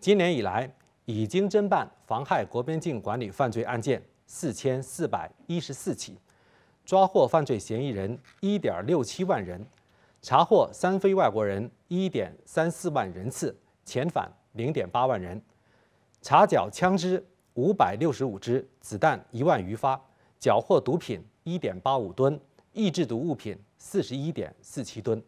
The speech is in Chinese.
今年以来已经侦办妨害国边境管理犯罪案件四千四百一十四起抓获犯罪嫌疑人一点六七万人查获三非外国人一点三四万人次遣返零点八万人。查缴枪支五百六十五支子弹一万余发缴获毒品一点八五吨抑制毒物品四十一点四七吨。